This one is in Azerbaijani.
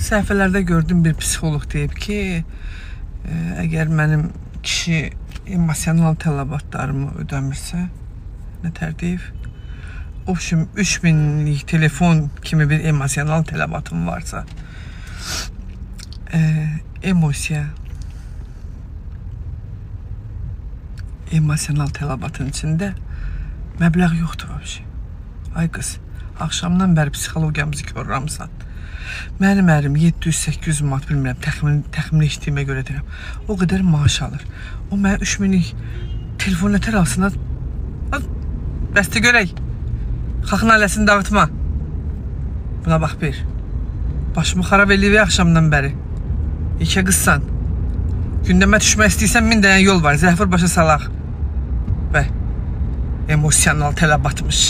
səhifələrdə gördüm bir psixoloq deyib ki, ə, əgər mənim kişi emosional tələbatlarımı ödəmirsə, nətər deyib? Obşum 3000-lik telefon kimi bir emosional tələbatım varsa, ə, emosiya emosional tələbatın içində məbləğ yoxdur vəbşi. Ay qız, axşamdan bəri psixologiyamızı korramısan. Mənim ərim 700-800 manat bilmirəm, təxmin təxmin etdiyimə görə deyirəm. O qədər maaş alır. O mənə 3000-lik telefon nətər alsın? Bəstə görək. Xalqın ailəsini dağıtma. Buna bax bir. Başımı xarab eləyib axşamdan bəri. İkə qızsan. Gündəmə düşmək istəyirsən min dənə yol var. Zəhvir başa salaq. Və emosional tələbatmış.